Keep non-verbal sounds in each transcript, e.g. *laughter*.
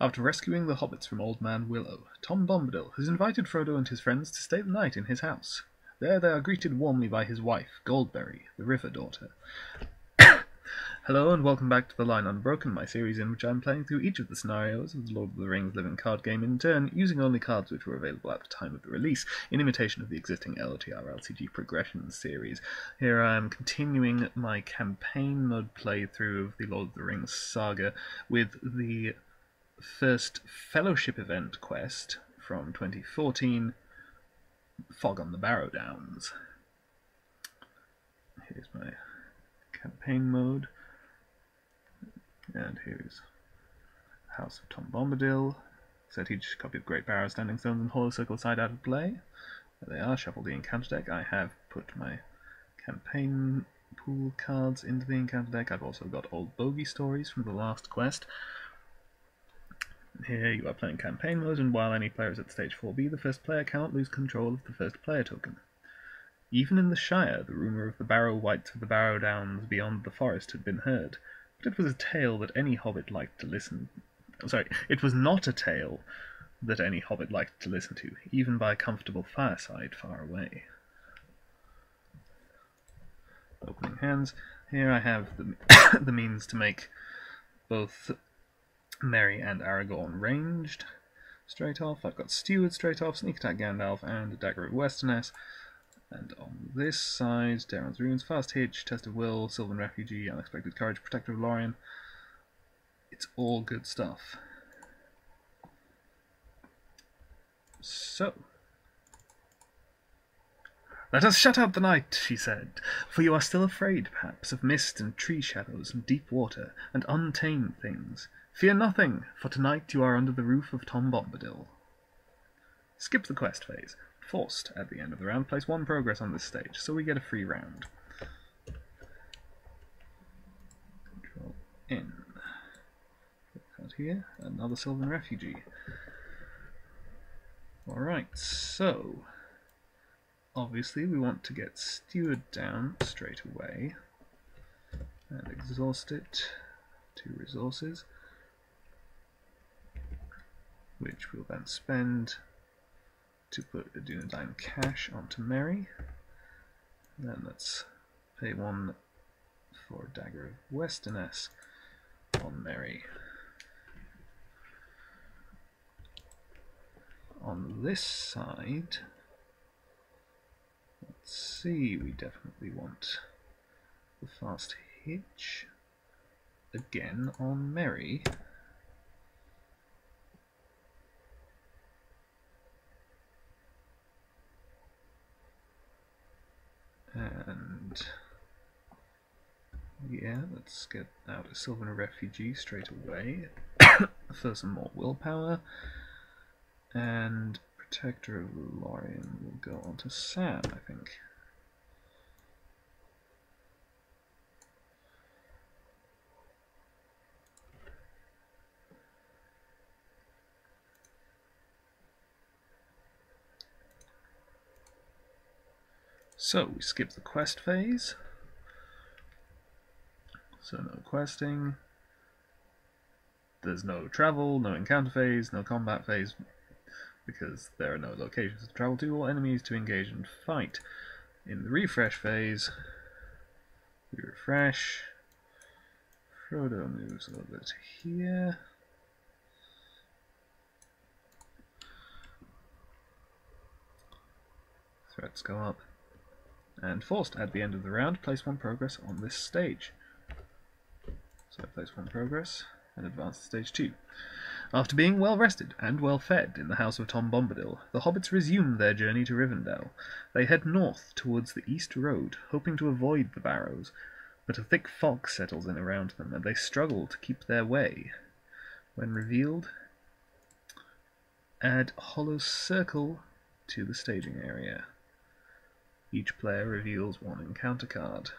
After rescuing the hobbits from Old Man Willow, Tom Bombadil has invited Frodo and his friends to stay the night in his house. There they are greeted warmly by his wife, Goldberry, the River Daughter. *coughs* Hello and welcome back to The Line Unbroken, my series in which I'm playing through each of the scenarios of the Lord of the Rings living card game in turn, using only cards which were available at the time of the release, in imitation of the existing LOTR LCG Progression series. Here I am continuing my campaign mode playthrough of the Lord of the Rings saga with the first Fellowship event quest from 2014, Fog on the Barrow Downs. Here's my campaign mode. And here's House of Tom Bombadil. Set each copy of Great Barrow, Standing Stones, and Hollow Circle side out of play. There they are, shuffle the encounter deck. I have put my campaign pool cards into the encounter deck. I've also got old bogey stories from the last quest. Here you are playing campaign mode, and while any player is at stage 4b, the first player cannot lose control of the first player token. Even in the Shire, the rumour of the Barrow Wights of the Barrow Downs beyond the forest had been heard, but it was a tale that any hobbit liked to listen. Sorry, it was not a tale that any hobbit liked to listen to, even by a comfortable fireside far away. Opening hands. Here I have the, *coughs* the means to make both Merry and Aragorn ranged straight off. I've got Steward straight off, Sneak Attack Gandalf, and Dagger of Westernesse. And on this side, Daeron's Runes, Fast Hitch, Test of Will, Sylvan Refugee, Unexpected Courage, Protector of Lorien. It's all good stuff. So. Let us shut out the night, she said, for you are still afraid, perhaps, of mist and tree shadows and deep water and untamed things. Fear nothing, for tonight you are under the roof of Tom Bombadil. Skip the quest phase forced at the end of the round. Place one progress on this stage, so we get a free round. Control N. Out here, another Sylvan Refugee. Alright, so obviously we want to get Steward down straight away and exhaust it. Two resources, which we'll then spend to put a Dunedain Cache onto Merry. Then let's pay one for Dagger of Westernesse on Merry On this side, see, we definitely want the fast hitch again on Merry. And yeah, let's get out a Sylvan Refugee straight away *coughs* for some more willpower. And Protector of will go on to Sam, I think. So we skip the quest phase. So no questing. There's no travel, no encounter phase, no combat phase, because there are no locations to travel to or enemies to engage and fight. In the refresh phase, we refresh. Frodo moves a little bit here. Threats go up and forced at the end of the round, place one progress on this stage. So place one progress and advance to stage two. After being well rested and well fed in the house of Tom Bombadil, the hobbits resume their journey to Rivendell. They head north towards the east road, hoping to avoid the barrows, but a thick fog settles in around them, and they struggle to keep their way. When revealed, add Hollow Circle to the staging area. Each player reveals one encounter card.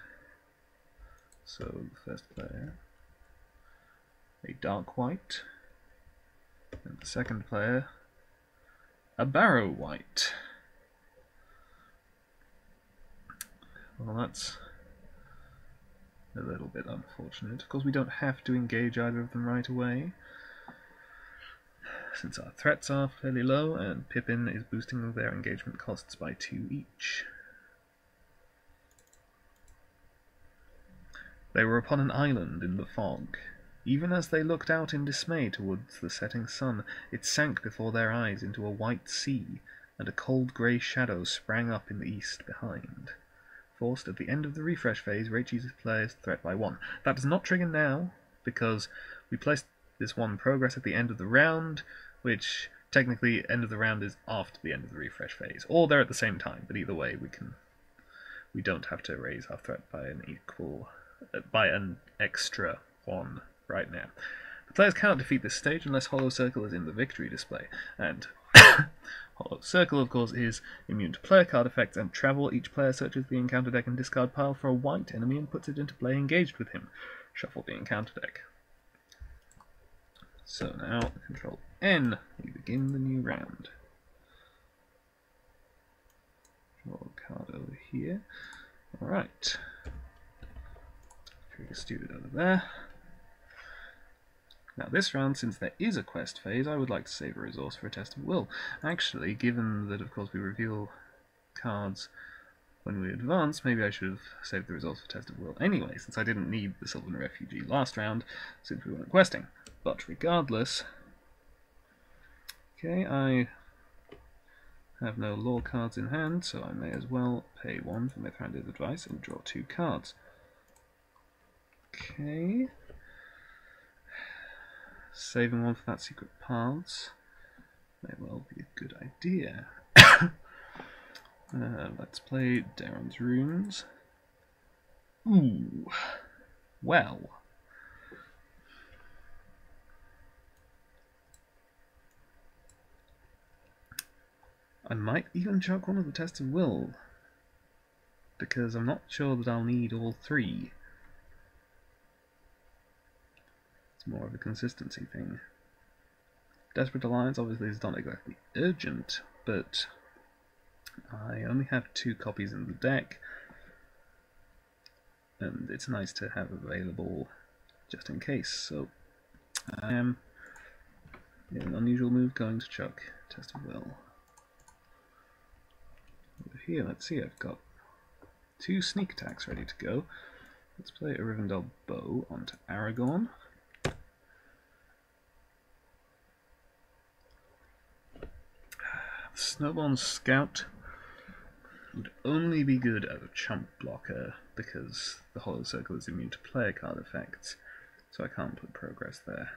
So the first player, a dark wight, and the second player, a barrow Wight. Well, that's a little bit unfortunate. Of course, we don't have to engage either of them right away. since our threats are fairly low, and Pippin is boosting their engagement costs by two each. They were upon an island in the fog. Even as they looked out in dismay towards the setting sun, it sank before their eyes into a white sea, and a cold grey shadow sprang up in the east behind. Forced at the end of the refresh phase, Jesus player's threat by one. That does not trigger now, because we placed this one progress at the end of the round, which technically end of the round is after the end of the refresh phase, or they're at the same time. But either way, we can we don't have to raise our threat by an equal uh, by an extra one right now. The players cannot defeat this stage unless Hollow Circle is in the victory display, and *coughs* Hollow Circle, of course, is immune to player card effects and travel. Each player searches the encounter deck and discard pile for a wight enemy and puts it into play engaged with him. Shuffle the encounter deck. So now, Control N, we begin the new round. Draw a card over here. Alright. Trigger Student over there. Now this round, since there is a quest phase, I would like to save a resource for a test of will. Actually, given that of course we reveal cards when we advance, maybe I should have saved the resource for test of will anyway, since I didn't need the Sylvan Refugee last round, since we weren't questing. But regardless, okay, I have no lore cards in hand, so I may as well pay one for Mithrandir's advice and draw two cards. Okay. Saving one for that secret paths may well be a good idea. *coughs* uh, let's play Daeron's Runes. Ooh. Well. I might even chuck one of the tests of will, because I'm not sure that I'll need all three. It's more of a consistency thing. Desperate Alliance obviously is not exactly urgent, but I only have two copies in the deck, and it's nice to have available just in case. So I am, in an unusual move, going to chuck Test of Will. Over here, let's see, I've got two sneak attacks ready to go. Let's play a Rivendell Bow onto Aragorn. Snowborn Scout would only be good as a chump blocker because the Hollow Circle is immune to player card effects, so I can't put progress there.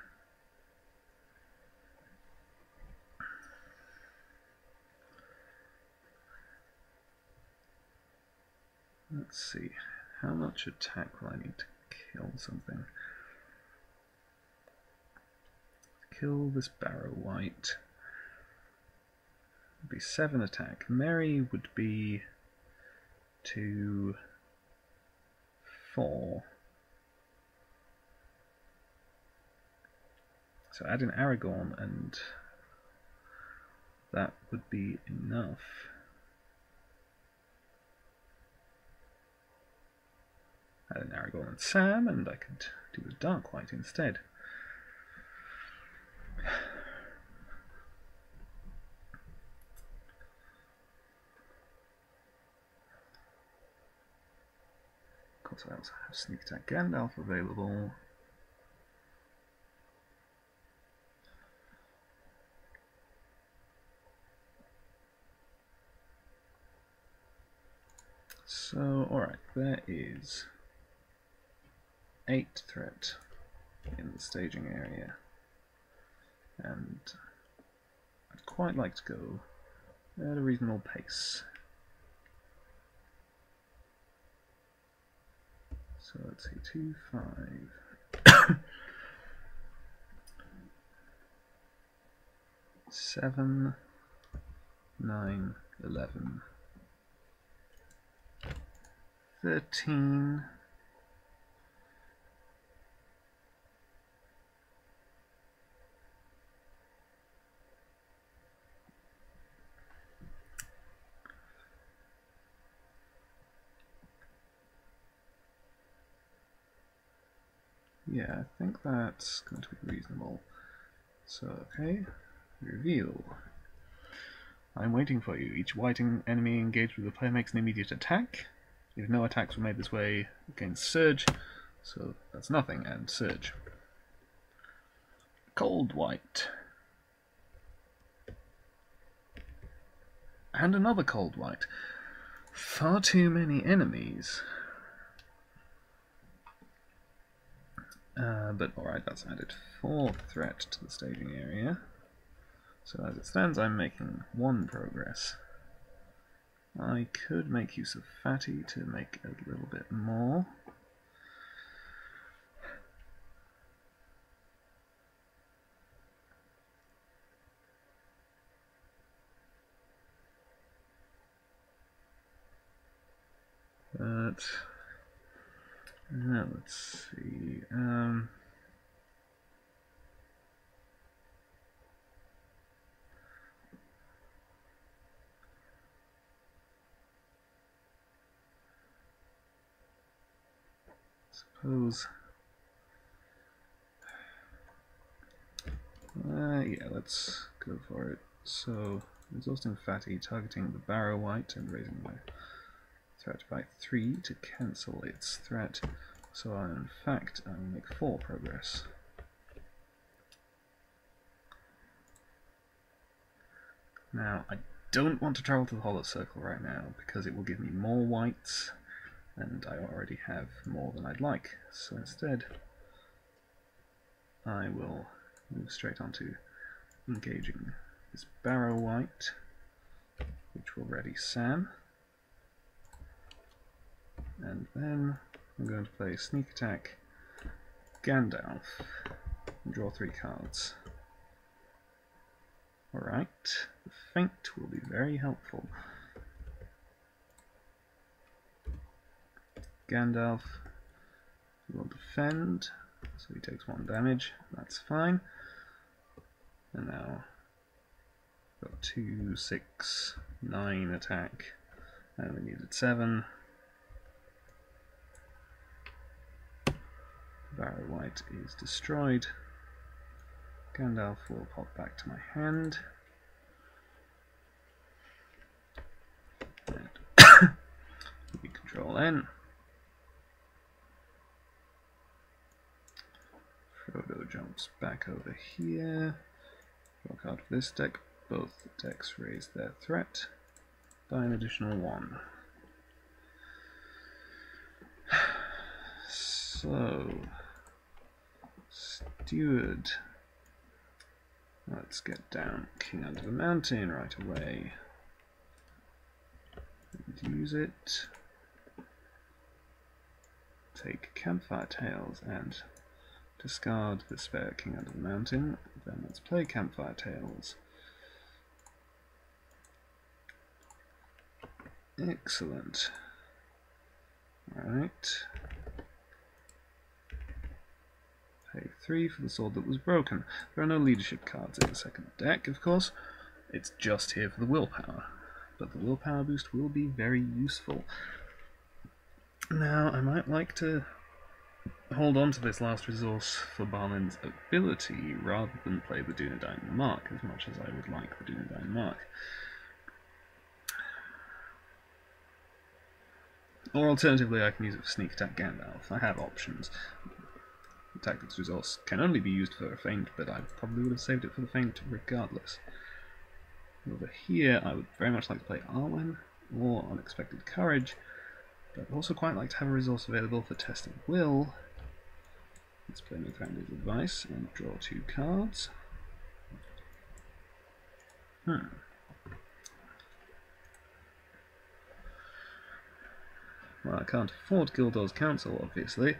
Let's see, how much attack will I need to kill something? Kill this Barrow Wight would be 7 attack. Merry would be to 4. So add in Aragorn and that would be enough. Add in Aragorn and Sam and I could do the Dark Wight instead. Course I also have Sneak Attack Gandalf available. So, alright, there is 8 threat in the staging area. And I'd quite like to go at a reasonable pace. So let's see, 2, 5. 7, 9, 11. 13. Yeah, I think that's going to be reasonable. So, okay, Reveal. I'm waiting for you. Each wight enemy engaged with the player makes an immediate attack. If no attacks were made this way, against Surge, so that's nothing, and Surge. Cold Wight. And another Cold Wight. Far too many enemies. Uh, but alright, that's added fourth threat to the staging area. So as it stands, I'm making one progress. I could make use of Fatty to make a little bit more. But uh, let's see. Um, suppose. Uh, yeah, let's go for it. So, exhausting fatty, targeting the barrow wight and raising my threat by 3 to cancel its threat. So I, in fact, I will make 4 progress. Now, I don't want to travel to the Hollow Circle right now, because it will give me more wights, and I already have more than I'd like. So instead, I will move straight on to engaging this Barrow Wight, which will ready Sam. And then I'm going to play Sneak Attack Gandalf and draw three cards. Alright, the Feint will be very helpful. Gandalf will defend, so he takes one damage, that's fine. And now, got two, six, nine attack, and we needed seven. Barrow Wight is destroyed. Gandalf will pop back to my hand. And *coughs* we control N. Frodo jumps back over here. Look out for this deck. Both decks raise their threat by an additional one. *sighs* So, Steward. Let's get down King Under the Mountain right away. And use it. Take Campfire Tales and discard the spare King Under the Mountain. Then let's play Campfire Tales. Excellent. Alright. Pay 3 for the sword that was broken. There are no leadership cards in the second deck, of course. It's just here for the willpower. But the willpower boost will be very useful. Now, I might like to hold on to this last resource for Balin's ability rather than play the Dunedain Mark as much as I would like the Dunedain Mark. Or alternatively, I can use it for Sneak Attack Gandalf. I have options. Tactics resource can only be used for a feint, but I probably would have saved it for the feint regardless. Over here, I would very much like to play Arwen or Unexpected Courage, but also quite like to have a resource available for Tested Will. Let's play Nathaniel's Advice and draw two cards. Hmm. Well, I can't afford Gildor's Counsel, obviously,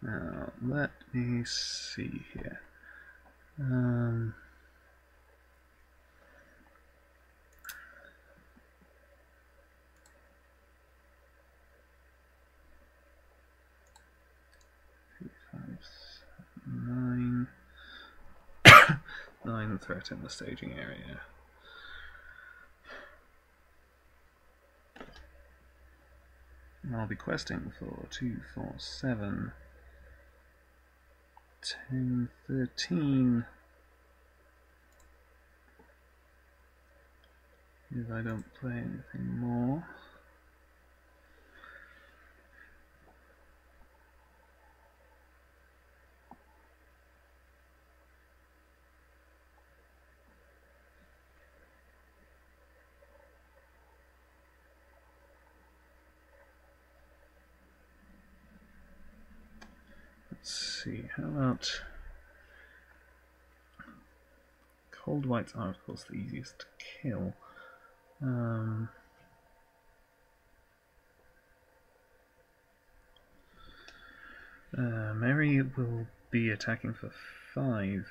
Now, let me see here. Um, five, *coughs* nine. threat in the staging area. I'll be questing for 2, 4, 7, 10, 13. If I don't play anything more. Let's about cold wights are of course the easiest to kill. Um, uh, Merry will be attacking for five.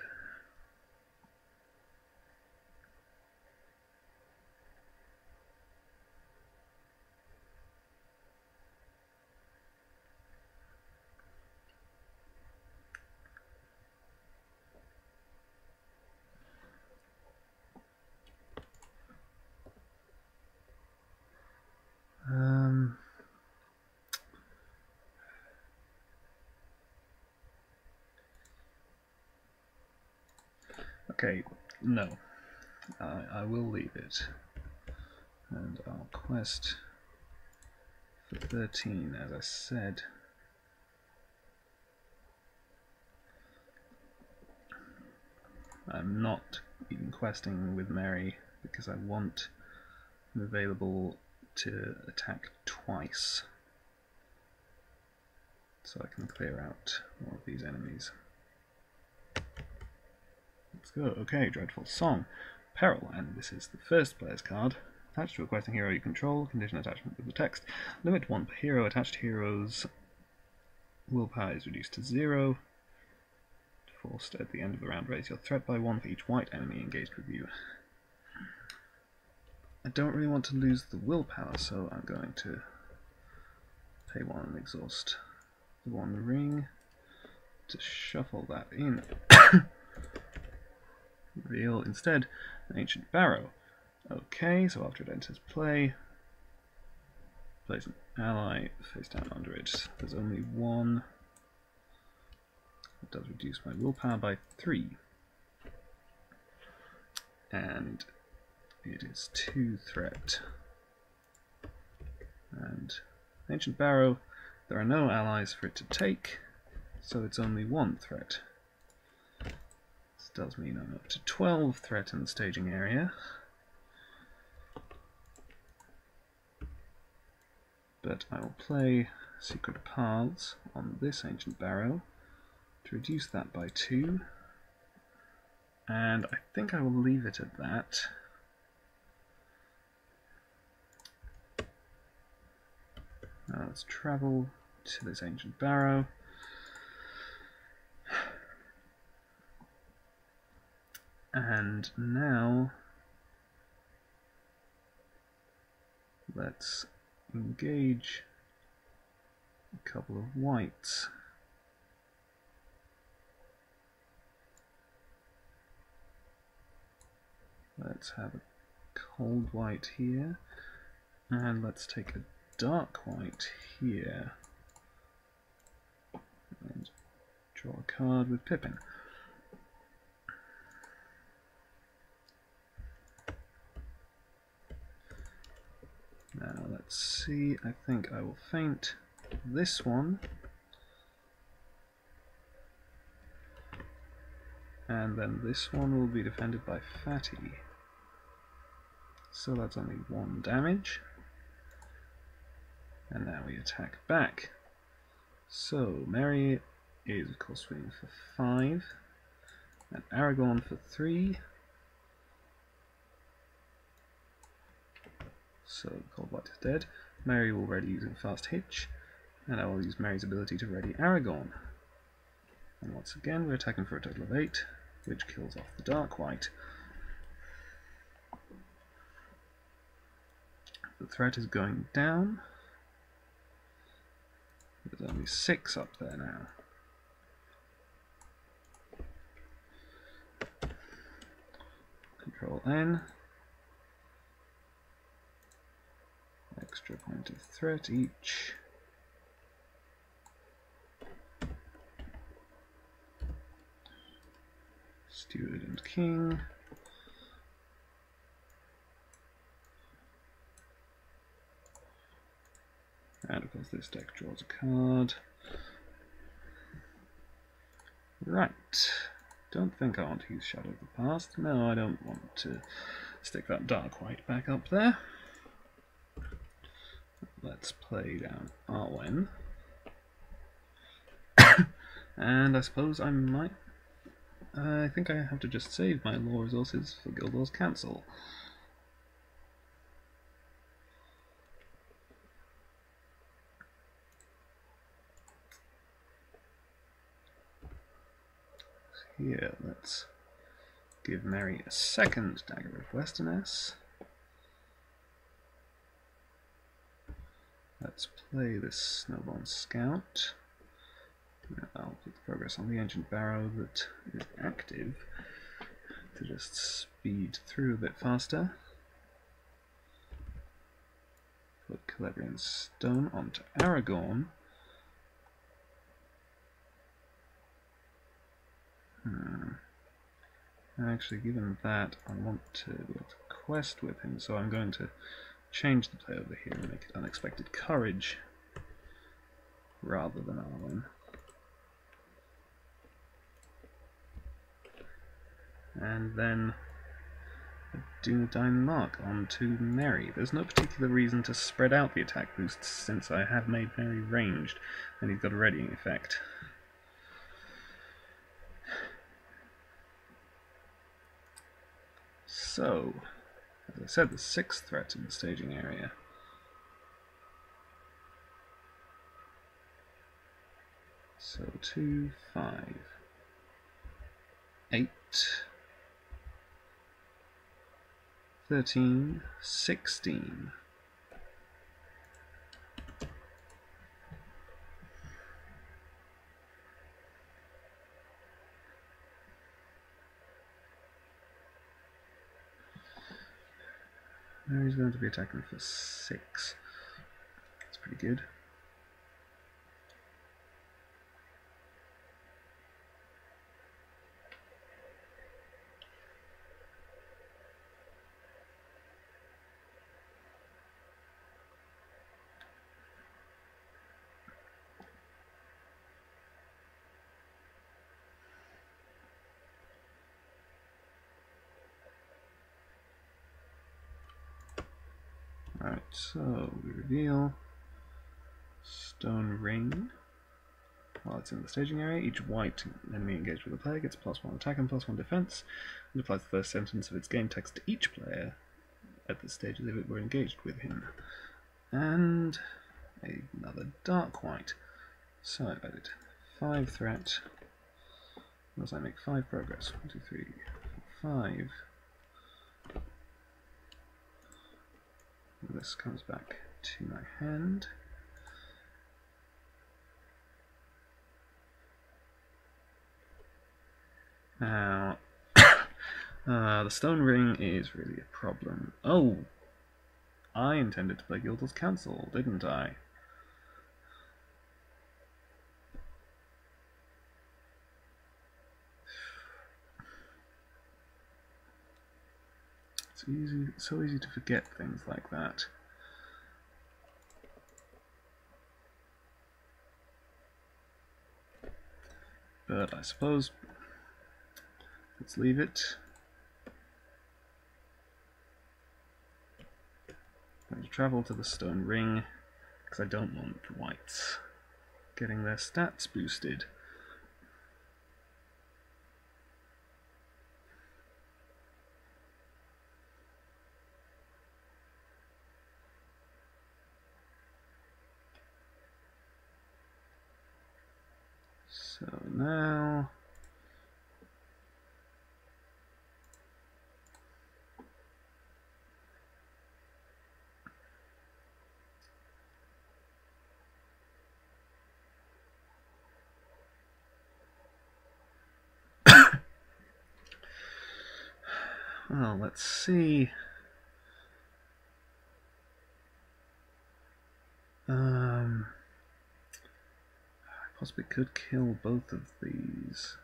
Okay, no. I, I will leave it. And I'll quest for 13, as I said. I'm not even questing with Merry because I want him available to attack twice. So I can clear out more of these enemies. Let's go. Okay, Dreadful Song. Peril, and this is the first player's card. Attached to a questing hero you control, condition attachment with the text. Limit 1 per hero, attached heroes willpower is reduced to 0. Forced at the end of the round, raise your threat by 1 for each wight enemy engaged with you. I don't really want to lose the willpower, so I'm going to pay one and exhaust the one ring to shuffle that in. *coughs* Reveal instead an ancient barrow. Okay, so after it enters play, place an ally face down under it. There's only one. It does reduce my willpower by three. And it is two threat. And Ancient Barrow, there are no allies for it to take, so it's only one threat. Does mean I'm up to 12 threat in the staging area. But I will play Secret Paths on this Ancient Barrow to reduce that by 2. And I think I will leave it at that. Now let's travel to this ancient barrow. And now let's engage a couple of wights. Let's have a cold wight here, and let's take a dark wight here. And draw a card with Pippin. Now let's see, I think I will feint this one. And then this one will be defended by Fatty. So that's only one damage. And now we attack back. So, Merry is of course swinging for 5, and Aragorn for 3. So, Cold Wight is dead. Merry will ready using Fast Hitch, and I will use Merry's ability to ready Aragorn. And once again, we're attacking for a total of 8, which kills off the Dark Wight. The threat is going down. There's only six up there now. Control N. Extra point of threat each. Steward and King. And of course this deck draws a card. Right. Don't think I want to use Shadow of the Past. No, I don't want to stick that Dark Wight back up there. Let's play down Arwen. *coughs* and I suppose I might... I think I have to just save my lore resources for Gildor's Counsel. Here, let's give Merry a second Dagger of Westernesse. Let's play this Snowborn Scout. I'll put the progress on the Ancient Barrow that is active to just speed through a bit faster. Put Celebrian's Stone onto Aragorn. Hmm. Actually, given that, I want to be able to quest with him, so I'm going to change the play over here and make it Unexpected Courage rather than Arwen. And then a Dunedain Mark onto Merry. There's no particular reason to spread out the attack boosts since I have made Merry ranged, and he's got a readying effect. So, as I said, the sixth threat in the staging area. So two, five, eight, thirteen, sixteen. Now he's going to be attacking for six. That's pretty good. Alright, so we reveal Stone Ring. While it's in the staging area, each wight enemy engaged with a player gets plus one attack and plus one defense, and applies the first sentence of its game text to each player at the stage as if it were engaged with him. And another dark wight. So I did five threat. Unless I make five progress. One, two, three, four, five. This comes back to my hand. Now, *coughs* uh, the stone ring is really a problem. Oh, I intended to play Gildor's Counsel, didn't I? Easy, so easy to forget things like that. But I suppose let's leave it. I'm going to travel to the stone ring because I don't want the wights getting their stats boosted. So now *coughs* Well, let's see. Possibly could kill both of these.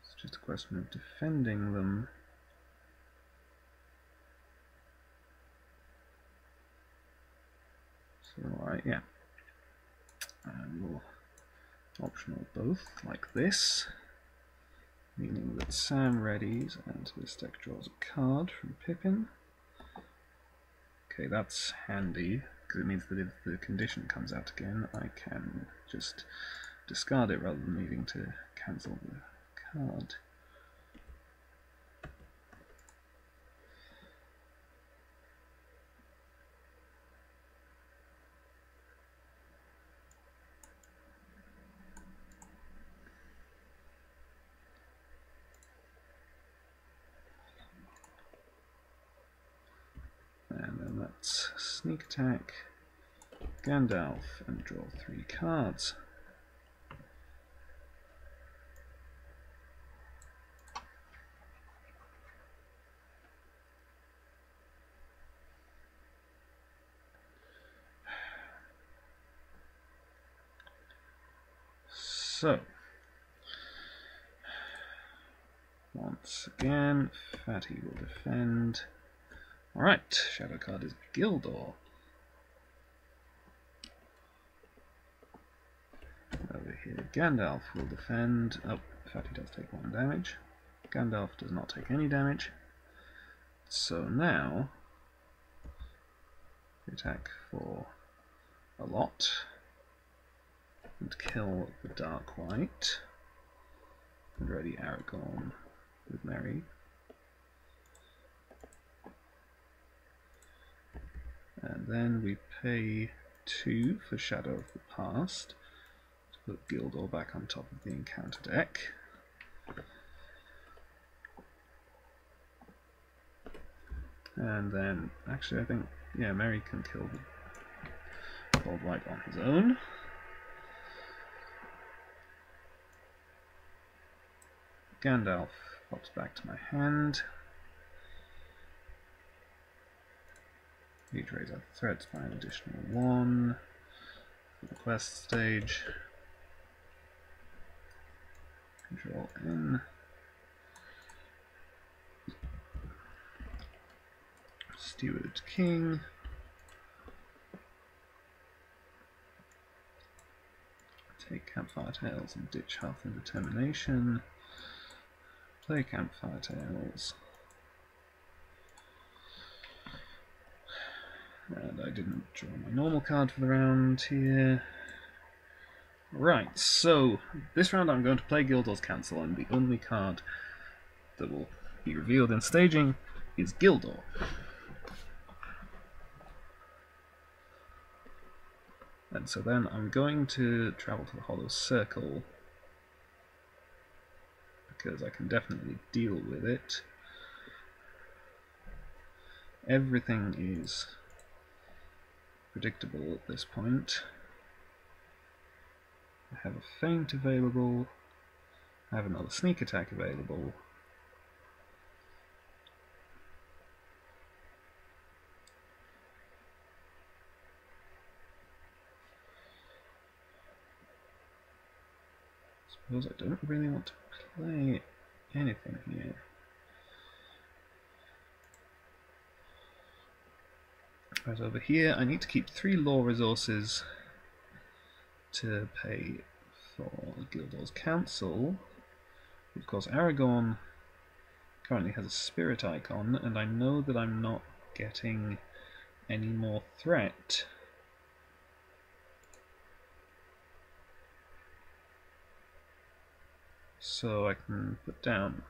It's just a question of defending them. So, I, yeah. I will optional both, like this. Meaning that Sam readies and this deck draws a card from Pippin. Okay, that's handy, because it means that if the condition comes out again, I can just discard it rather than needing to cancel the card. Sneak attack, Gandalf, and draw three cards. So, once again, Fatty will defend. Alright, shadow card is Gildor. Over here, Gandalf will defend. Oh, in fact, he does take one damage. Gandalf does not take any damage. So now, attack for a lot and kill the Dark Wight. And ready Aragorn with Merry. And then we pay 2 for Shadow of the Past to put Gildor back on top of the encounter deck. And then, actually I think, yeah, Merry can kill the Wight on his own. Gandalf pops back to my hand. Each raise our threats by an additional one the quest stage. Control N. Steward King. Take Campfire Tales and ditch Health and Determination. Play Campfire Tales. And I didn't draw my normal card for the round here. Right, so this round I'm going to play Gildor's Counsel, and the only card that will be revealed in staging is Gildor. And so then I'm going to travel to the Hollow Circle because I can definitely deal with it. Everything is predictable at this point. I have a feint available, I have another sneak attack available. suppose I don't really want to play anything here. Right over here, I need to keep three lore resources to pay for Gildor's Counsel. Of course, Aragorn currently has a spirit icon, and I know that I'm not getting any more threat. So I can put down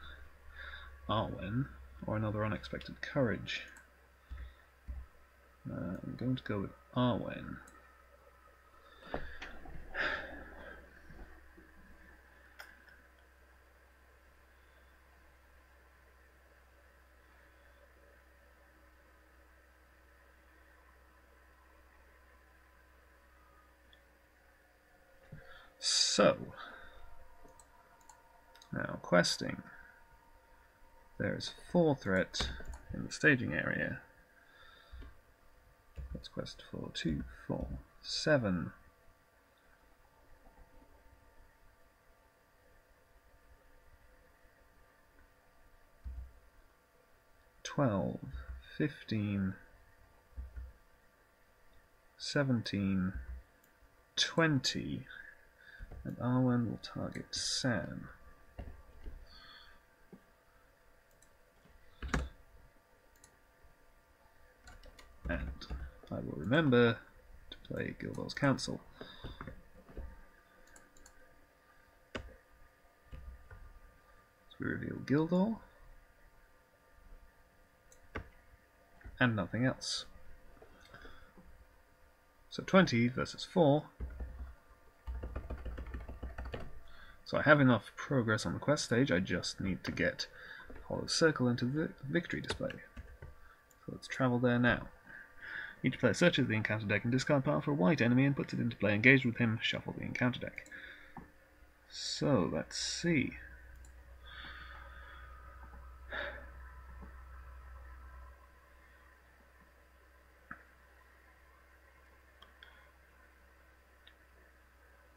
Arwen, or another unexpected courage. Uh, I'm going to go with Arwen. So, now questing. There is four threat in the staging area. That's quest four, two, four, seven. Twelve, fifteen, seventeen, twenty, and Arwen will target Sam. And I will remember to play Gildor's Counsel. So we reveal Gildor. And nothing else. So 20 versus 4. So I have enough progress on the quest stage, I just need to get Hollow Circle into the victory display. So let's travel there now. Each player searches the encounter deck and discard part for a wight enemy and puts it into play. Engaged with him, shuffle the encounter deck. So, let's see.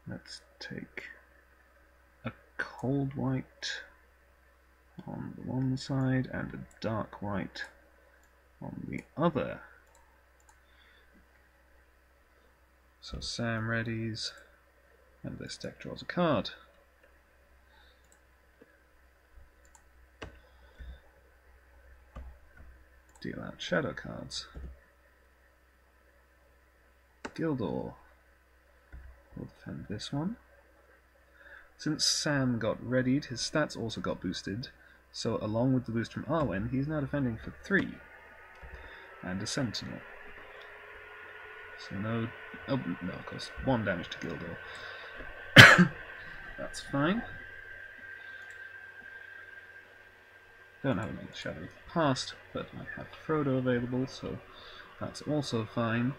Let's take a cold wight on the one side and a dark wight on the other. So Sam readies, and this deck draws a card. Deal out shadow cards. Gildor will defend this one. Since Sam got readied, his stats also got boosted, so along with the boost from Arwen, he's now defending for 3. And a Sentinel. So no, oh, no, of course, one damage to Gildor. *coughs* That's fine. Don't have any Shadow of the Past, but I have Frodo available, so that's also fine.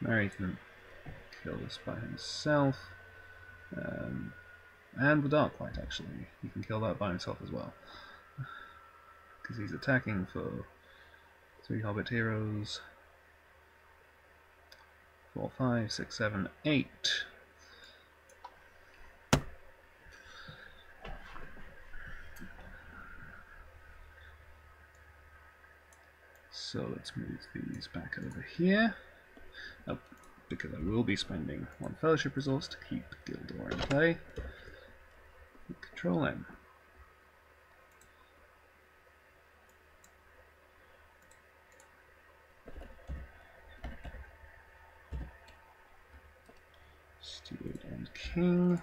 Merry can kill this by himself. Um, and the Dark Wight, actually. He can kill that by himself as well. *sighs* Because he's attacking for Three Hobbit heroes. Four, five, six, seven, eight. So let's move these back over here. Oh, because I will be spending one fellowship resource to keep Gildor in play. Control M. Steward and King.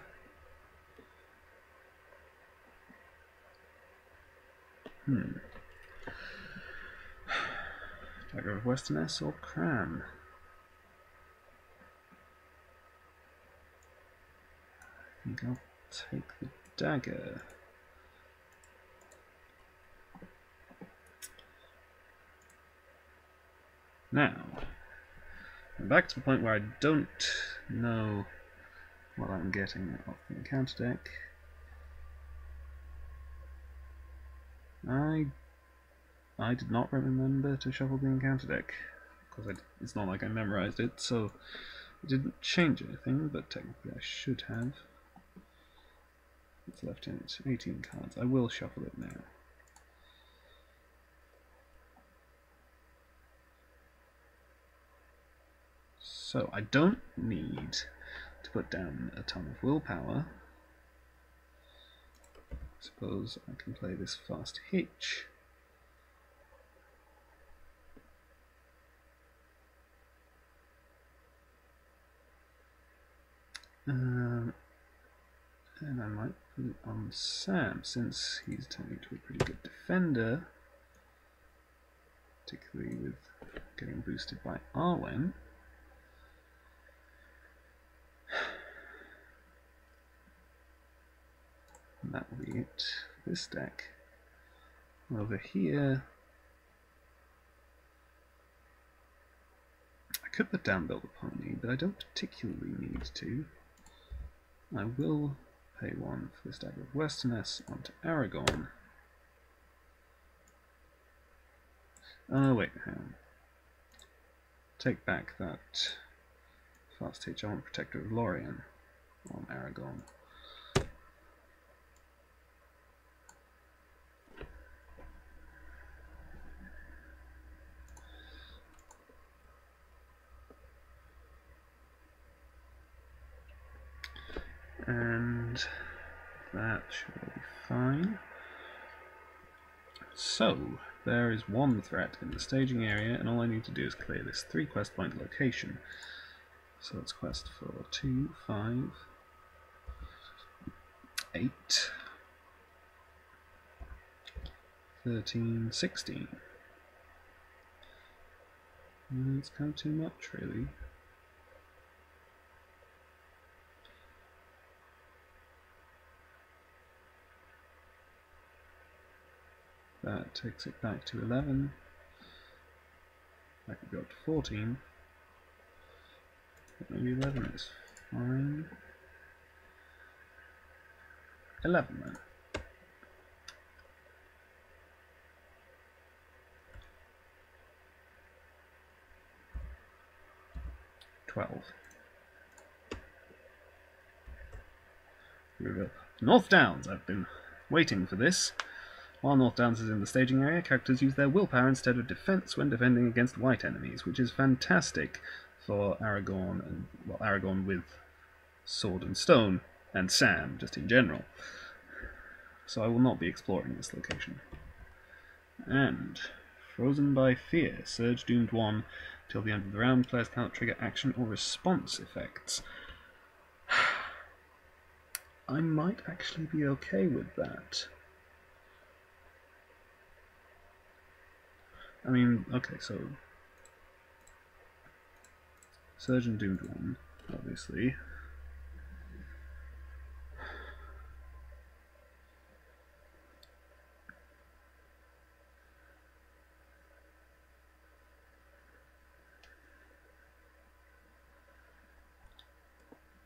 Hmm. Do I go with Westernesse or Cram? I think I'll take the dagger. Now, I'm back to the point where I don't know what I'm getting off the encounter deck. I I did not remember to shuffle the encounter deck because it's not like I memorized it, so it didn't change anything, but technically I should have. It's left in it 18 cards. I will shuffle it now. So I don't need to put down a ton of willpower. Suppose I can play this fast hitch. Um, and I might put it on Sam since he's turning into a pretty good defender, particularly with getting boosted by Arwen. And that will be it. This deck. Over here, I could put down Bill the Pony, but I don't particularly need to. I will pay one for this dagger of Westernesse onto Aragorn. Oh wait, hang on. Take back that fast. I want Protector of Lorien on Aragorn. And that should be fine. So, there is one threat in the staging area, and all I need to do is clear this three quest point location. So let's quest for 2, 5, 8, 13, 16. It's kind of too much, really. That takes it back to 11. I could go up to 14. But maybe 11 is fine. 11 then. Twelve. North Downs. I've been waiting for this. While North is in the staging area, characters use their willpower instead of defense when defending against wight enemies, which is fantastic for Aragorn and well Aragorn with sword and stone and Sam just in general. So I will not be exploring this location. And Frozen by Fear, Surge Doomed 1 till the end of the round, players cannot trigger action or response effects. *sighs* I might actually be okay with that. I mean, okay, so Surgeon Doomed 1, obviously.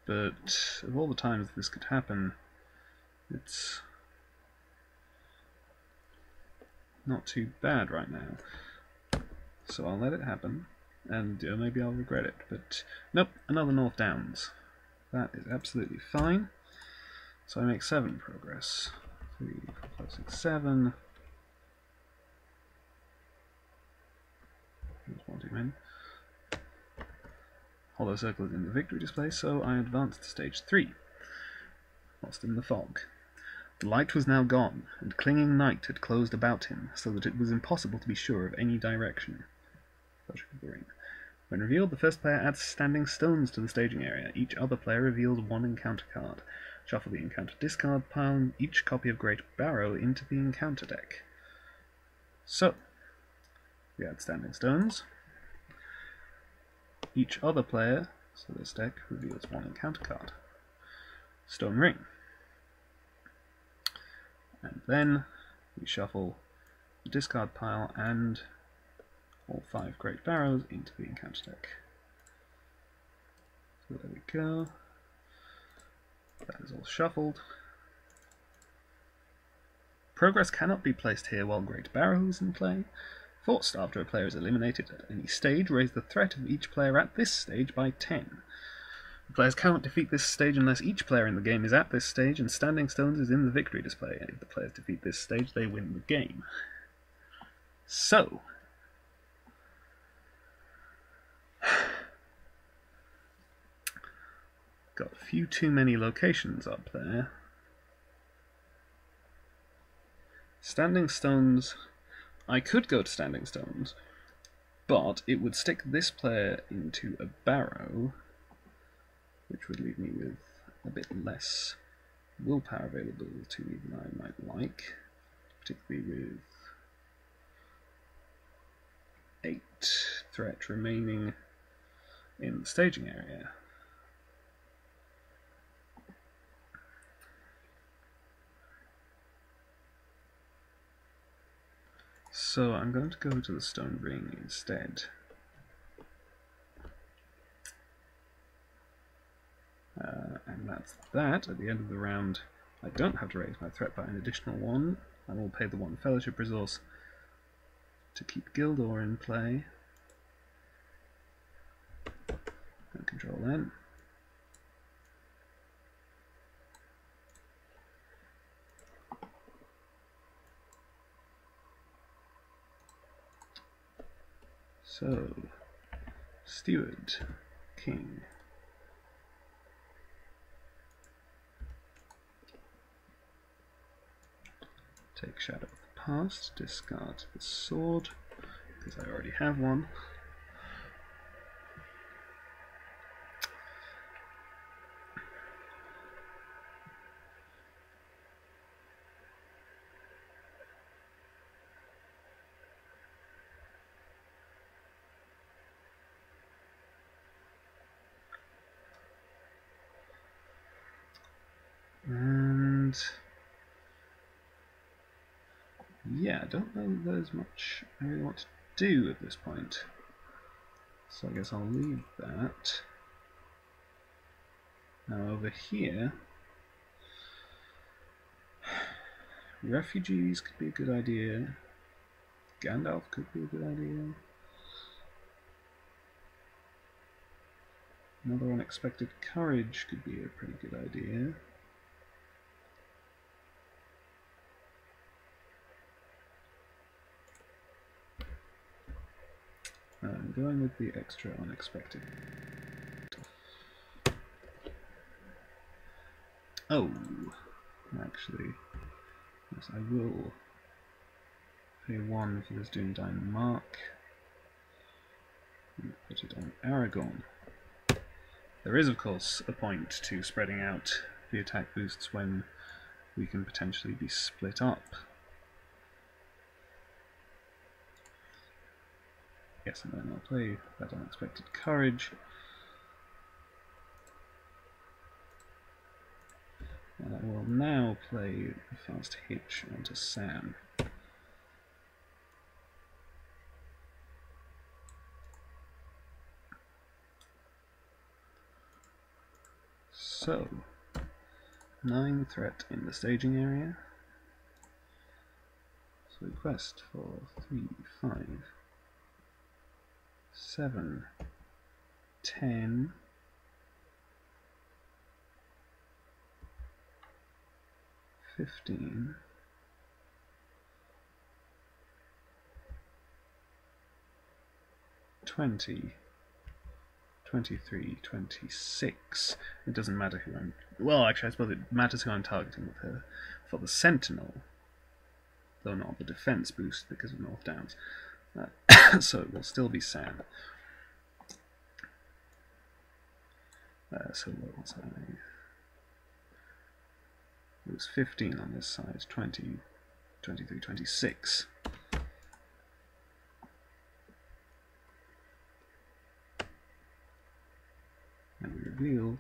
But of all the times this could happen, it's not too bad right now. So I'll let it happen, and uh, maybe I'll regret it. But nope, another North Downs. That is absolutely fine. So I make 7 progress. 3, 4, 5, 6, 7. There's one too many. Hollow circle is in the victory display, so I advance to stage 3. Lost in the fog. The light was now gone, and clinging night had closed about him, so that it was impossible to be sure of any direction. When revealed, the first player adds standing stones to the staging area. Each other player reveals one encounter card. Shuffle the encounter discard pile each copy of Great Barrow into the encounter deck. So, we add standing stones. Each other player, so this deck, reveals one encounter card. Stone Ring. And then we shuffle the discard pile and all five Great Barrows into the encounter deck. So there we go. That is all shuffled. Progress cannot be placed here while Great Barrow is in play. Forced after a player is eliminated at any stage, raise the threat of each player at this stage by 10. The players cannot defeat this stage unless each player in the game is at this stage and Standing Stones is in the victory display. If the players defeat this stage, they win the game. So, Got a few too many locations up there. Standing Stones, I could go to Standing Stones, but it would stick this player into a barrow, which would leave me with a bit less willpower available to me than I might like, particularly with 8 threat remaining in the staging area. So I'm going to go to the stone ring instead. Uh, and that's that. At the end of the round, I don't have to raise my threat by an additional one. I will pay the one fellowship resource to keep Gildor in play. Control then. So, Steward, King. Take Shadow of the Past, discard the sword, because I already have one. And yeah, I don't know there's much I really want to do at this point. So I guess I'll leave that. Now over here, refugees could be a good idea. Gandalf could be a good idea. Another unexpected courage could be a pretty good idea. I'm going with the extra unexpected. Oh, actually, yes, I will pay one for this Dunedain mark. And put it on Aragorn. There is, of course, a point to spreading out the attack boosts when we can potentially be split up. Yes, and then I'll play that unexpected courage. And I will now play fast hitch onto Sam. So, 9 threat in the staging area. So quest for 3, 5, seven, ten, fifteen, twenty, twenty-three, twenty-six. It doesn't matter who I'm. Well, actually, I suppose it matters who I'm targeting with her. For the Sentinel, though not the defense boost because of North Downs. *laughs* So it will still be Sam. Uh, so what was I? It was 15 on this side, 20, 23, 26. And we reveal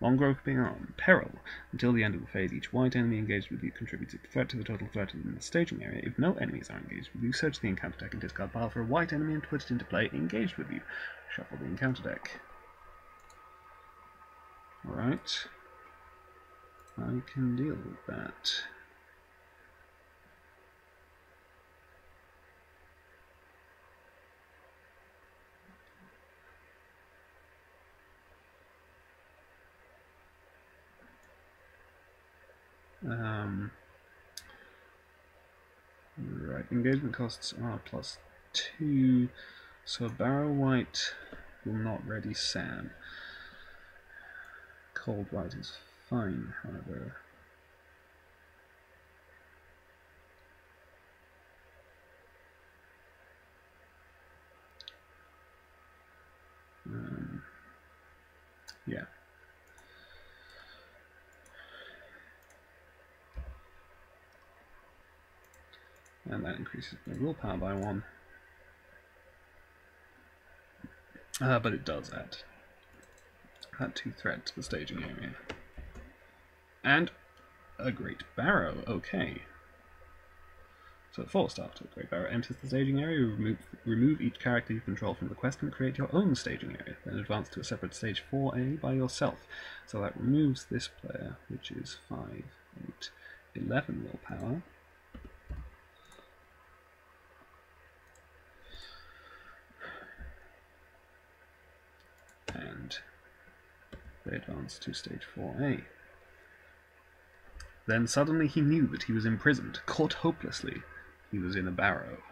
Long growth being on. Peril. Until the end of the phase, each wight enemy engaged with you contributes a threat to the total threat in the staging area. If no enemies are engaged with you, search the encounter deck and discard pile for a wight enemy and put it into play engaged with you. Shuffle the encounter deck. Alright. I can deal with that. Um, right, engagement costs are plus two, so Barrow Wight will not ready Sam. Cold Wight is fine, however. Um, yeah. And that increases my willpower by one. Uh, but it does add add two threat to the staging area. And a great barrow, okay. So forced a Great Barrow enters the staging area, remove, remove each character you control from the quest and create your own staging area. Then advance to a separate stage 4A by yourself. So that removes this player, which is 5, 8, 11 willpower. And they advance to stage 4A. Then suddenly he knew that he was imprisoned, caught hopelessly. He was in a barrow.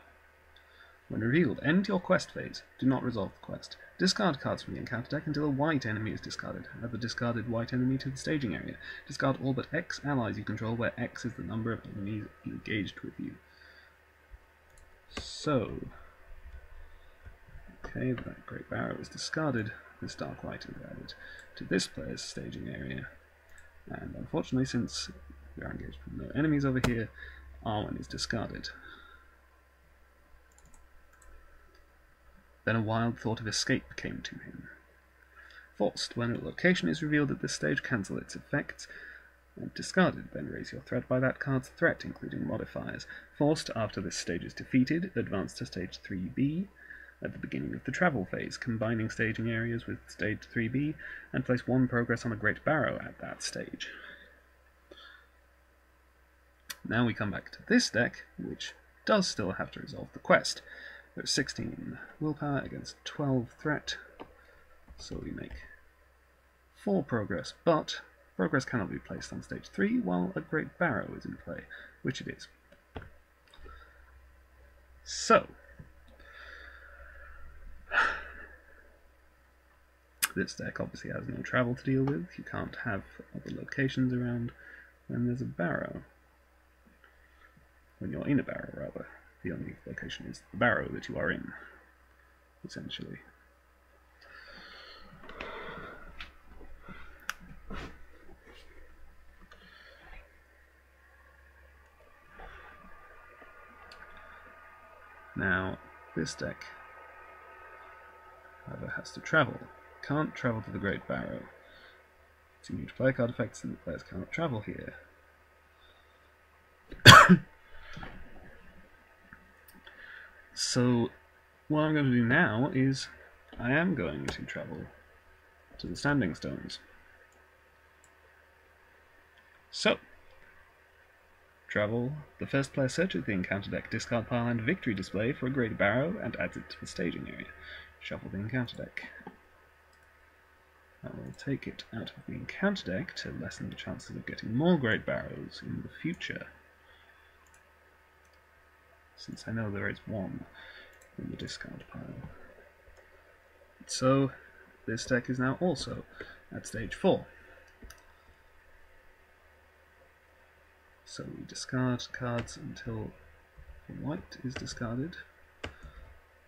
When revealed, end your quest phase. Do not resolve the quest. Discard cards from the encounter deck until a wight enemy is discarded. Add the discarded wight enemy to the staging area. Discard all but X allies you control, where X is the number of enemies engaged with you. So, okay, that Great Barrow is discarded. This Dark Wight is added to this player's staging area. And unfortunately, since we are engaged with no enemies over here, Arwen is discarded. Then a wild thought of escape came to him. Forced, when a location is revealed at this stage, cancel its effects, and discarded, then raise your threat by that card's threat, including modifiers. Forced, after this stage is defeated, advance to stage 3B at the beginning of the travel phase, combining staging areas with stage 3B, and place one progress on a Great Barrow at that stage. Now we come back to this deck, which does still have to resolve the quest. There's 16 willpower against 12 threat, so we make 4 progress, but progress cannot be placed on stage 3 while a Great Barrow is in play, which it is. So, this deck obviously has no travel to deal with, you can't have other locations around, and there's a barrow when you're in a barrow, rather. The only location is the barrow that you are in, essentially. Now, this deck, however, has to travel. Can't travel to the Great Barrow. It's a huge play card effects and the players cannot travel here. *coughs* So what I'm going to do now is I am going to travel to the Standing Stones. So, travel. The first player searches the encounter deck, discard pile and victory display for a Great Barrow and adds it to the staging area. Shuffle the encounter deck. I will take it out of the encounter deck to lessen the chances of getting more Great barrows in the future since I know there is one in the discard pile. So this deck is now also at stage 4. So we discard cards until wight is discarded.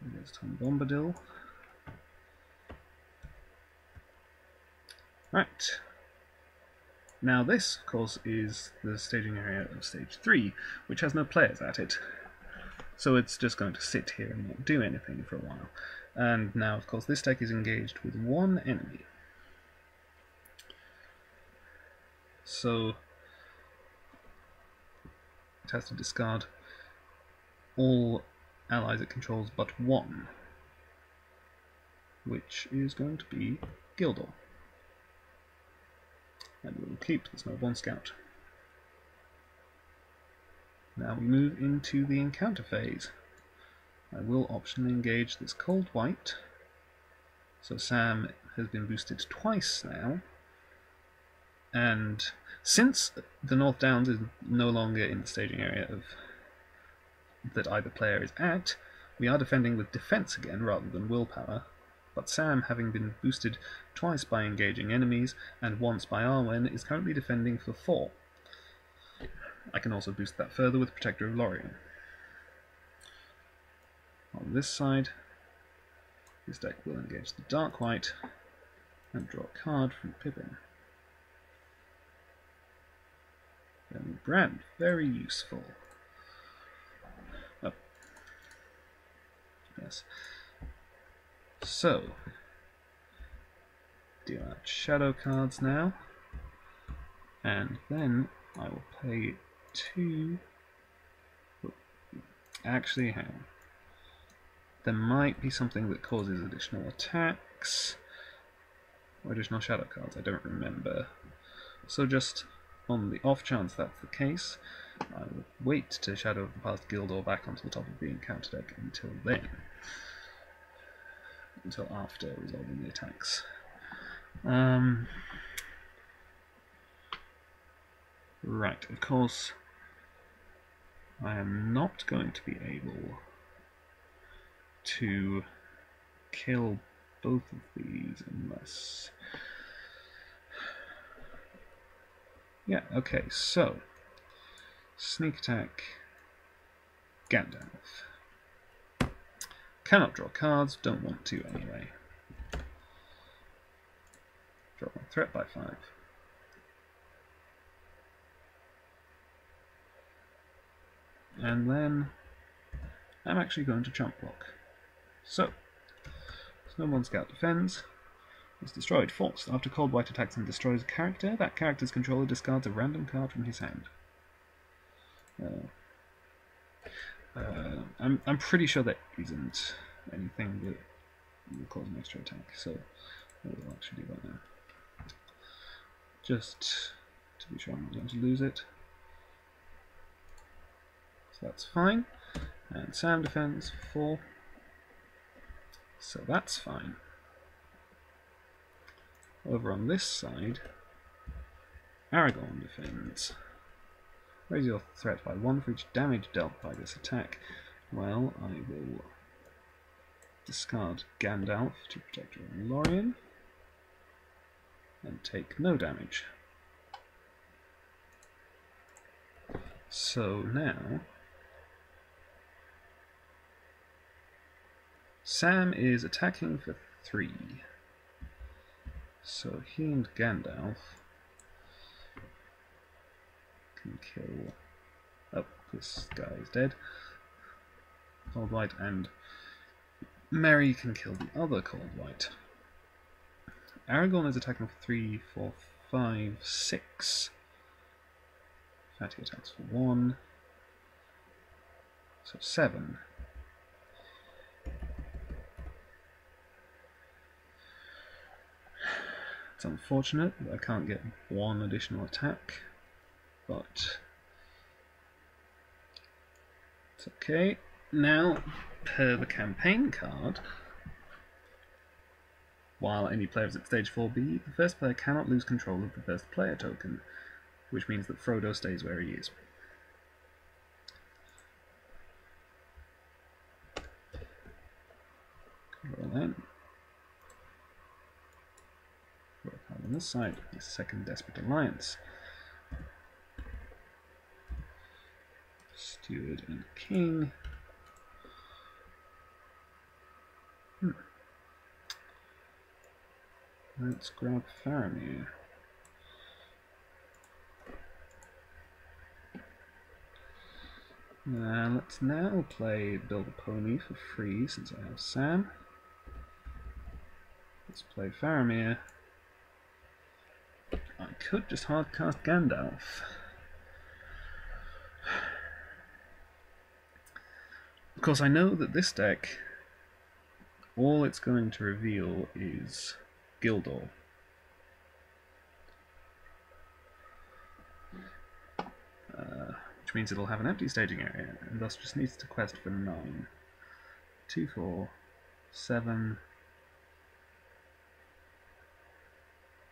There's Tom Bombadil. Right. Now this, of course, is the staging area of stage 3, which has no players at it. So it's just going to sit here and not do anything for a while. And now, of course, this deck is engaged with one enemy. So it has to discard all allies it controls but one, which is going to be Gildor. And we'll keep the Snowborn Scout. Now we move into the encounter phase. I will optionally engage this cold wight. So Sam has been boosted twice now. And since the North Downs is no longer in the staging area of that either player is at, we are defending with defense again rather than willpower. But Sam, having been boosted twice by engaging enemies and once by Arwen, is currently defending for 4. I can also boost that further with Protector of Lorien. On this side, this deck will engage the Dark Wight and draw a card from Pippin. Then Brand, very useful. Oh. Yes. So, deal out shadow cards now, and then I will play two actually, hang on. There might be something that causes additional attacks. Or additional shadow cards, I don't remember. So just on the off chance that's the case, I will wait to Shadow of the Past Gildor back onto the top of the encounter deck until then. Until after resolving the attacks. Um, right, of course, I am not going to be able to kill both of these unless... Yeah, okay, so sneak attack Gandalf. Cannot draw cards, don't want to anyway. Drop my threat by 5. And then I'm actually going to chump block. So, Snowborn Scout defends. Is destroyed. Forced. After Cold Wight attacks and destroys a character, that character's controller discards a random card from his hand. Uh, uh, I'm I'm pretty sure that isn't anything that will cause an extra attack, so we'll actually do that now. Just to be sure I'm not going to lose it. So that's fine. And Sam defends four. So that's fine. Over on this side, Aragorn defends. Raise your threat by one for each damage dealt by this attack. Well, I will discard Gandalf to protect your Lorien and take no damage. So now Sam is attacking for three. So he and Gandalf can kill... Oh, this guy is dead. Cold Wight and Merry can kill the other Cold Wight. Aragorn is attacking for three, four, five, six. Fatty attacks for 1. So 7. It's unfortunate that I can't get one additional attack, but it's okay. Now, per the campaign card, while any player is at stage 4b, the first player cannot lose control of the first player token, which means that Frodo stays where he is. Roll in. on this side, the Second Desperate Alliance. Steward and King. Hmm. Let's grab Faramir. Uh, let's now play Bill the Pony for free since I have Sam. Let's play Faramir. I could just hardcast Gandalf. Course, I know that this deck, all it's going to reveal is Gildor. Uh, which means it'll have an empty staging area, and thus just needs to quest for 9. 2, 4, 7,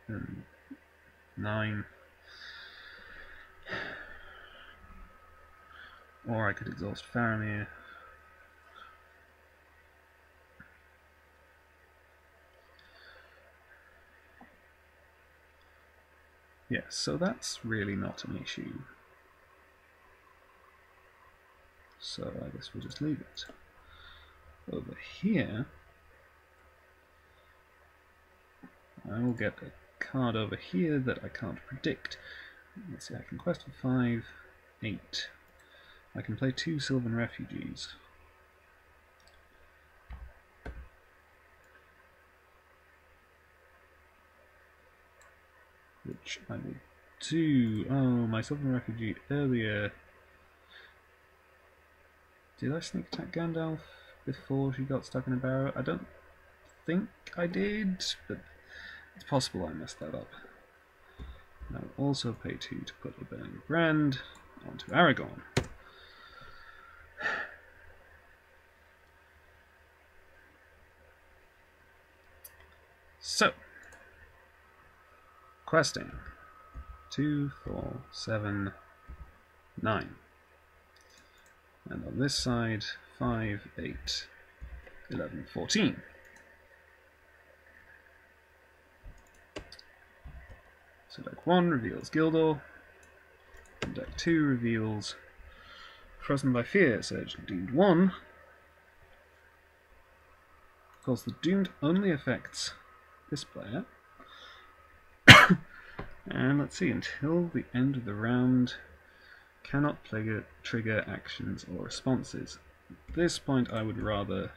and 9. Or I could exhaust Faramir. Yes, so that's really not an issue. So I guess we'll just leave it. Over here, I will get a card over here that I can't predict. Let's see, I can quest for 5, 8. I can play two Sylvan Refugees. Which I will do. Oh, my Sylvan Refugee earlier Did I sneak attack Gandalf before she got stuck in a barrow? I don't think I did, but it's possible I messed that up. And I'll also pay two to put a burning brand onto Aragorn. *sighs* So, questing. Two, four, seven, nine. And on this side, 5, 8, 11, 14. So deck 1 reveals Gildor, and deck 2 reveals Frozen by Fear, Surge Doomed 1. Of course, the Doomed only affects this player. And let's see, until the end of the round, cannot trigger, actions or responses. At this point, I would rather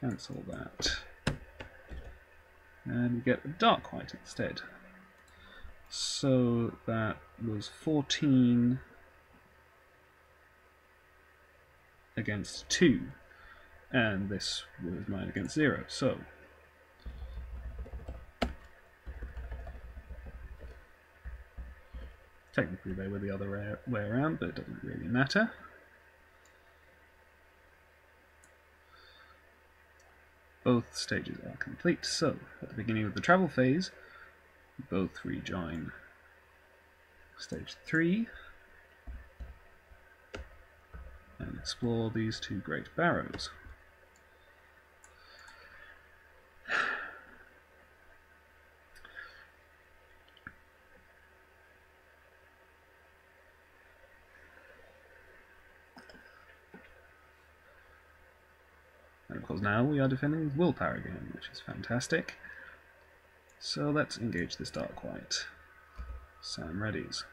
cancel that. And we get a Dark Wight instead. So that was 14 against 2, and this was 9 against 0. So Technically they were the other way around, but it doesn't really matter. Both stages are complete, so at the beginning of the travel phase, both rejoin stage 3 and explore these two great barrows. because now we are defending with willpower again, which is fantastic. So let's engage this Dark Wight. Sam readies.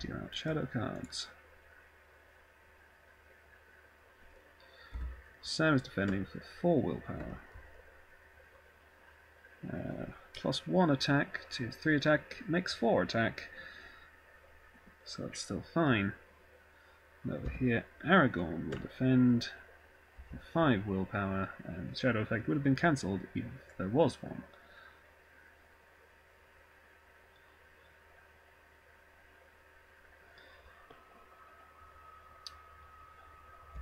Deal out shadow cards. Sam is defending for 4 willpower. Uh, plus 1 attack to 3 attack makes 4 attack so that's still fine. Over here, Aragorn will defend 5 willpower, and Shadow Effect would have been cancelled if there was one.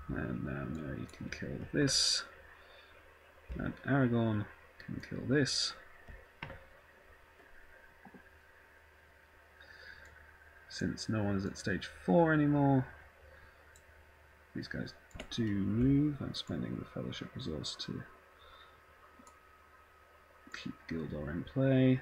And now Merry can kill this, and Aragorn can kill this. Since no one is at stage 4 anymore. These guys do move. I'm spending the fellowship resource to keep Gildor in play.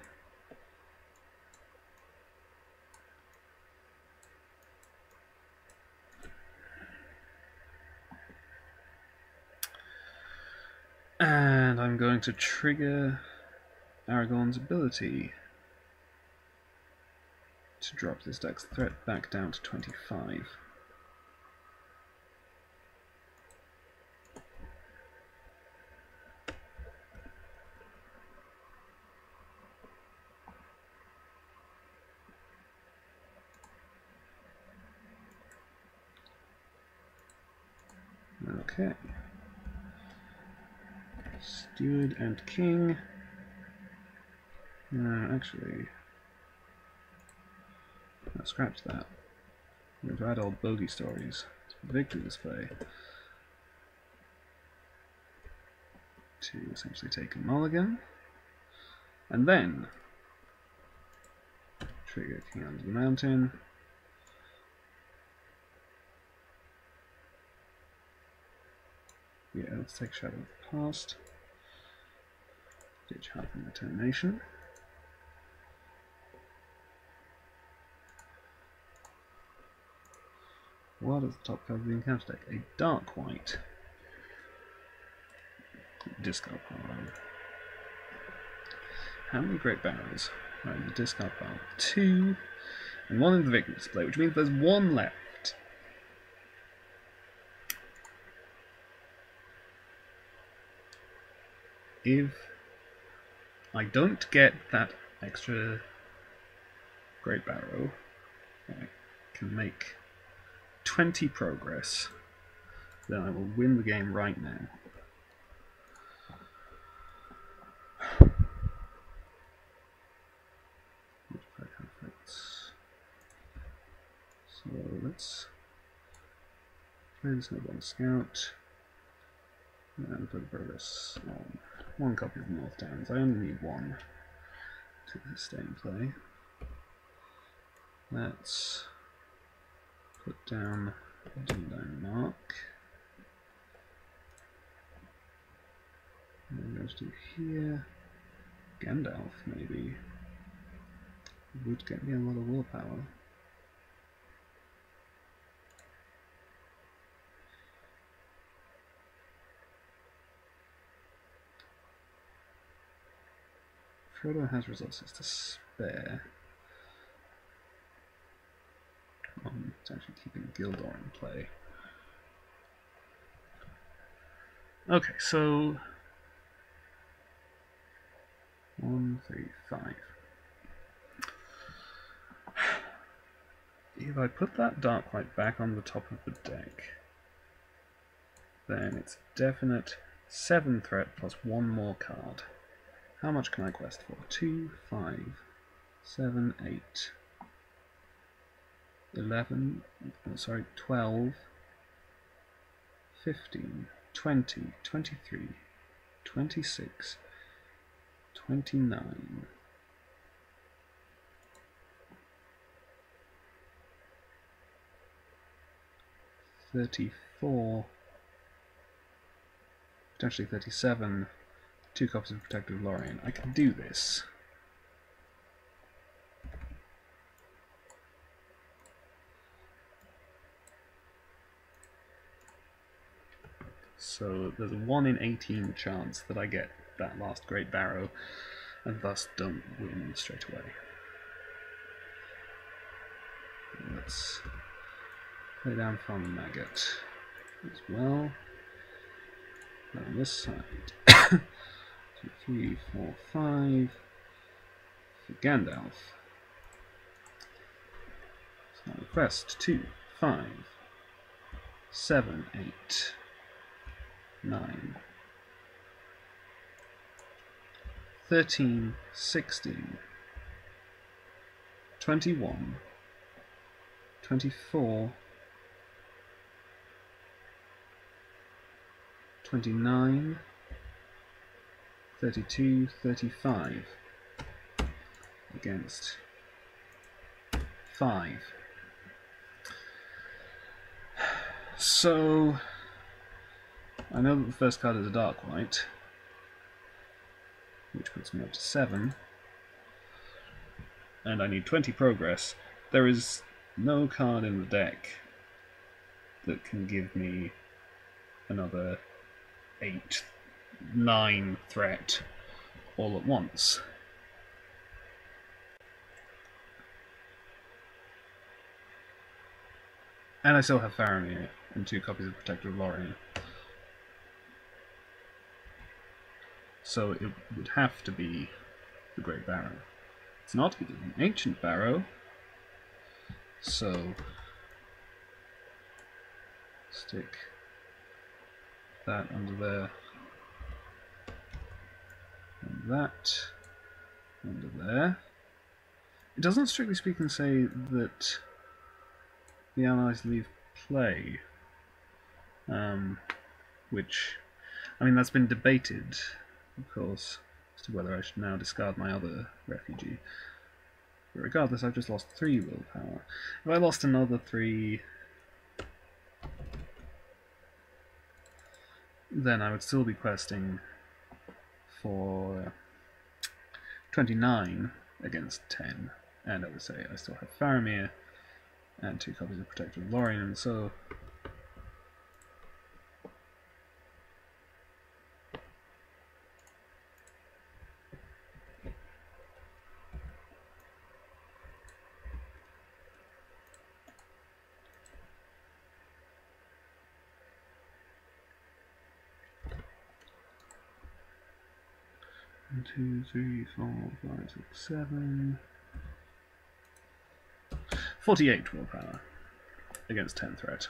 And I'm going to trigger Aragorn's ability to drop this dex threat back down to 25. Okay. Steward and King. Uh, actually, now scratch that. We've had old bogey stories. Victory display. To essentially take a mulligan. And then trigger King Under the Mountain. Yeah, let's take Shadow of the Past. Ditch Halfling Determination. What is the top card of the encounter deck? A dark wight. Discard pile. How many great barrows are the discard pile? Two, and one in the victory display, which means there's one left. If I don't get that extra Great barrow, I can make 20 progress, then I will win the game right now. So let's play the Snowborn Scout and put progress on one copy of North Downs. I only need one to stay in play. Let's put down Dunedain Mark. And I'm going to here Gandalf maybe would get me a lot of willpower. Frodo has resources to spare. Um, it's actually keeping Gildor in play. Okay, so one, three, five. If I put that dark wight back on the top of the deck, then it's definite seven threat plus one more card. How much can I quest for? Two, five, seven, eight, eleven, oh, sorry, twelve, fifteen, twenty, twenty-three, twenty-six, twenty-nine. Thirty-four, potentially thirty-seven, two copies of Protector of Lorien. I can do this. So there's a 1 in 18 chance that I get that last Great Barrow and thus don't win straight away. Let's play down Farmer Maggot as well. On this side. *coughs* Two, three, four, five. For Gandalf. So request two, five, seven, eight, nine, thirteen, sixteen, twenty-one, twenty-four, twenty-nine. 32, 35 against 5. *sighs* So, I know that the first card is a dark wight, which puts me up to 7, and I need 20 progress. There is no card in the deck that can give me another 8 nine threat all at once. And I still have Faramir and two copies of Protector Lorien. So it would have to be the Great Barrow. It's not, an ancient barrow. So stick that under there and that under there. It doesn't strictly speaking say that the allies leave play, um, which, I mean, that's been debated, of course, as to whether I should now discard my other refugee. But regardless, I've just lost three willpower. If I lost another three, then I would still be questing for 29 against 10. And I would say I still have Faramir and two copies of Protector of Lorien, so One, two, three, four, five, six, seven. 48 willpower against 10 threat.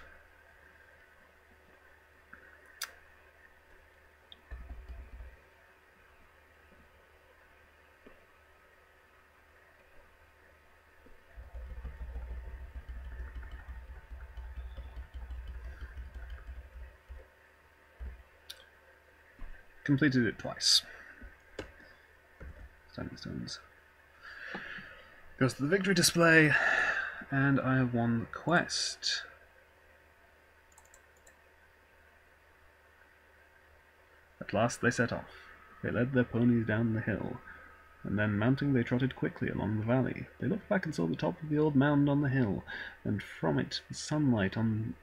Completed it twice. Standing stones. Goes to the victory display, and I have won the quest. At last they set off. They led their ponies down the hill, and then mounting they trotted quickly along the valley. They looked back and saw the top of the old mound on the hill, and from it the sunlight on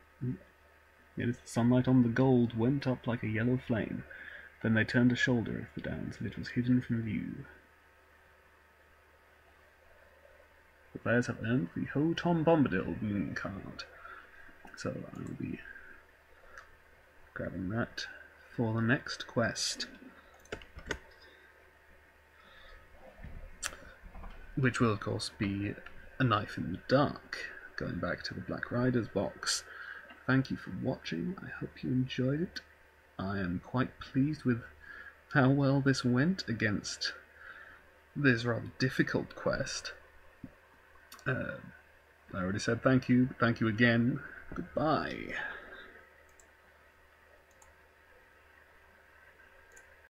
Yet the sunlight on the gold went up like a yellow flame. Then they turned a shoulder of the downs, that it was hidden from view. The players have earned the Ho Tom Bombadil boon card. So I'll be grabbing that for the next quest. Which will of course be a knife in the dark, going back to the Black Riders box. Thank you for watching, I hope you enjoyed it. I am quite pleased with how well this went against this rather difficult quest. Uh, I already said thank you, thank you again. Goodbye.